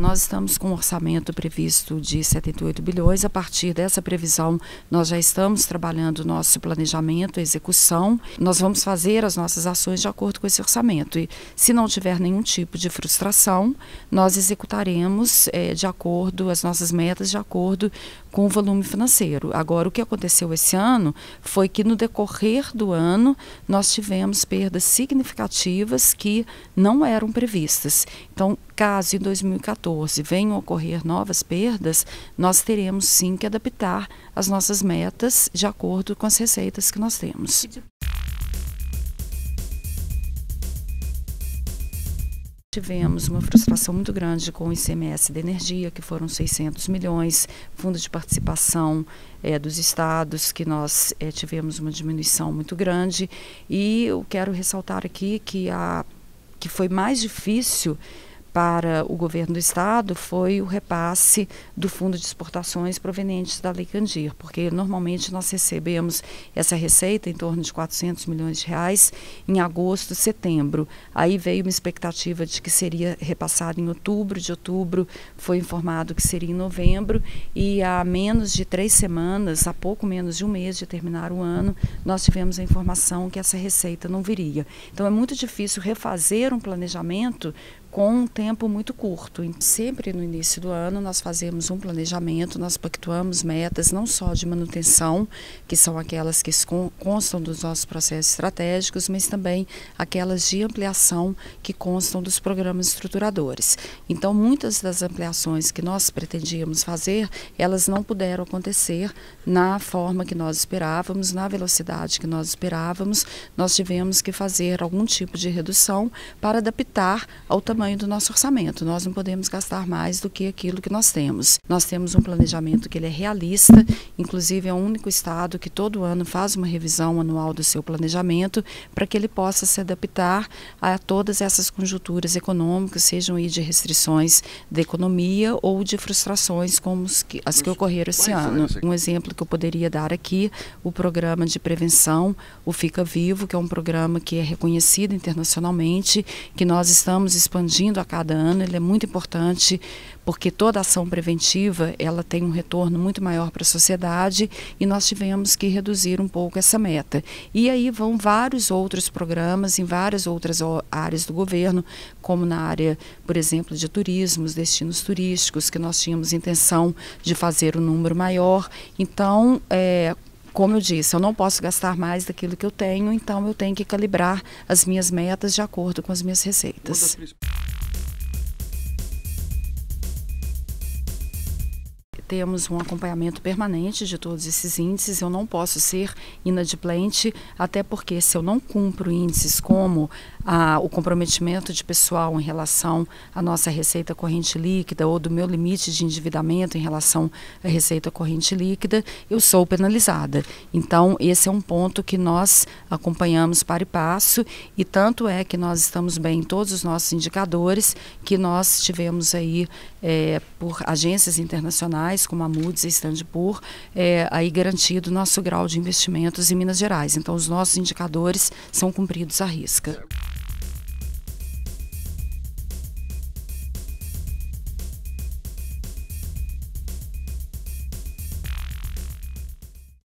Nós estamos com um orçamento previsto de 78 bilhões. A partir dessa previsão, nós já estamos trabalhando nosso planejamento, execução. Nós vamos fazer as nossas ações de acordo com esse orçamento. E se não tiver nenhum tipo de frustração, nós executaremos é, de acordo as nossas metas de acordo com o volume financeiro. Agora, o que aconteceu esse ano foi que no decorrer do ano nós tivemos perdas significativas que não eram previstas. Então, caso em 2014 venham a ocorrer novas perdas, nós teremos sim que adaptar as nossas metas de acordo com as receitas que nós temos. Tivemos uma frustração muito grande com o ICMS da energia, que foram 600 milhões, fundo de participação é, dos estados, que nós é, tivemos uma diminuição muito grande. E eu quero ressaltar aqui que, a, que foi mais difícil para o governo do estado foi o repasse do fundo de exportações provenientes da Lei Candir, porque normalmente nós recebemos essa receita em torno de 400 milhões de reais em agosto, setembro. Aí veio uma expectativa de que seria repassado em outubro, de outubro foi informado que seria em novembro e há menos de três semanas, há pouco menos de um mês de terminar o ano, nós tivemos a informação que essa receita não viria. Então é muito difícil refazer um planejamento com um tempo muito curto. Sempre no início do ano nós fazemos um planejamento, nós pactuamos metas não só de manutenção, que são aquelas que constam dos nossos processos estratégicos, mas também aquelas de ampliação que constam dos programas estruturadores. Então, muitas das ampliações que nós pretendíamos fazer, elas não puderam acontecer na forma que nós esperávamos, na velocidade que nós esperávamos. Nós tivemos que fazer algum tipo de redução para adaptar ao tamanho tamanho do nosso orçamento. Nós não podemos gastar mais do que aquilo que nós temos. Nós temos um planejamento que ele é realista, inclusive é o único estado que todo ano faz uma revisão anual do seu planejamento para que ele possa se adaptar a todas essas conjunturas econômicas, sejam aí de restrições da economia ou de frustrações como as que ocorreram esse ano. Um exemplo que eu poderia dar aqui, o programa de prevenção, o Fica Vivo, que é um programa que é reconhecido internacionalmente, que nós estamos expandindo expandindo a cada ano, ele é muito importante porque toda ação preventiva ela tem um retorno muito maior para a sociedade e nós tivemos que reduzir um pouco essa meta. E aí vão vários outros programas em várias outras áreas do governo, como na área, por exemplo, de turismo, os destinos turísticos, que nós tínhamos intenção de fazer um número maior. Então, é, como eu disse, eu não posso gastar mais daquilo que eu tenho, então eu tenho que calibrar as minhas metas de acordo com as minhas receitas. Temos um acompanhamento permanente de todos esses índices. Eu não posso ser inadimplente, até porque se eu não cumpro índices como ah, o comprometimento de pessoal em relação à nossa receita corrente líquida ou do meu limite de endividamento em relação à receita corrente líquida, eu sou penalizada. Então, esse é um ponto que nós acompanhamos para e passo e tanto é que nós estamos bem em todos os nossos indicadores que nós tivemos aí é, por agências internacionais como a Moody's e Standard Poor, é, aí garantido nosso grau de investimentos em Minas Gerais. Então, os nossos indicadores são cumpridos à risca.